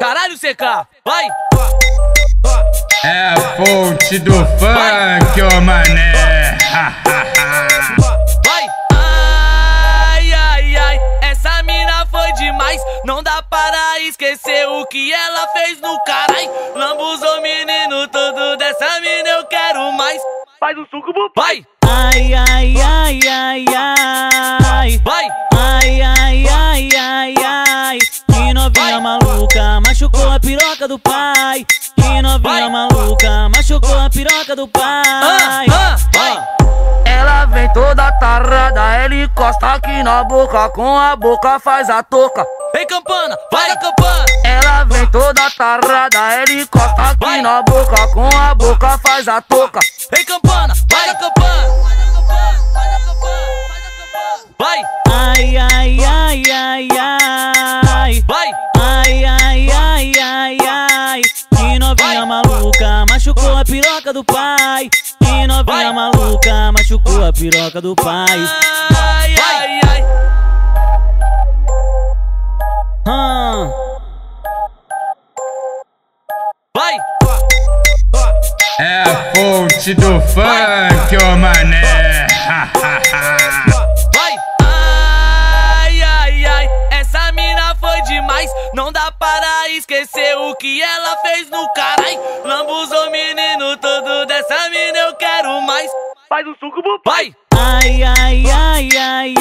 Caralho, CK, vai! É a fonte do funk, ô mané. Vai! Ai, ai, ai, essa mina foi demais. Não dá para esquecer o que ela fez no carai. Lambuzou menino todo dessa mina, eu quero mais. Faz o suco pro pai! Ai, ai, ai, ai, ai. Vai! Piroca do pai. Que novinha maluca, machucou a piroca do Ah, pai. ah, vai! Ela vem toda tarada, ela encosta aqui na boca, com a boca faz a toca. Vem campana, vai da campana! Ela vem toda tarada, ela encosta aqui Vai. na boca, com a boca faz a toca. Vem campana, vai da campana! Machucou a piroca do pai. Que novinha maluca, machucou a piroca do pai. Ai, ai, ai! Hum. Vai! É a fonte do funk, ô mané. Não dá para esquecer o que ela fez no carai. Lambuzou menino todo dessa mina, eu quero mais. Faz o suco pro pai! Ai, ai, ai, ai,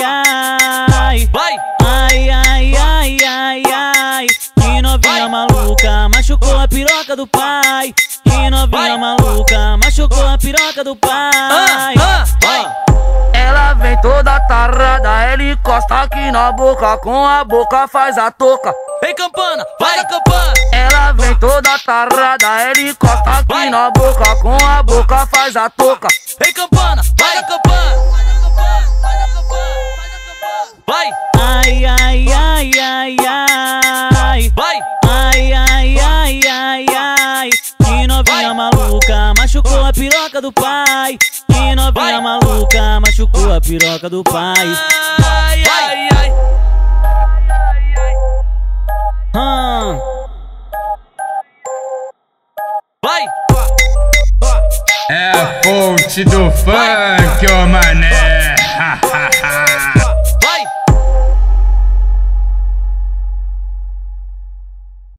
ai. Vai! Ai, ai, ai, ai, ai. Que novinha maluca, machucou a piroca do pai. Que novinha maluca, machucou a piroca do Ah, pai. Toda tarada, ela encosta aqui na boca, com a boca faz a toca. Vem campana, vai campana! Ela vem toda tarada, ela encosta aqui Vai. na boca, com a boca faz a toca. Vem campana, vai campana! Vai! Ai, ai, ai, ai, ai. Vai! Ai, ai, ai, ai, ai. Que novinha maluca, machucou a piroca do pai. Que novinha Vai. maluca, machucou a piroca do pai. Ai, ai, ai! Hum. Vai! É a fonte do funk, ô mané.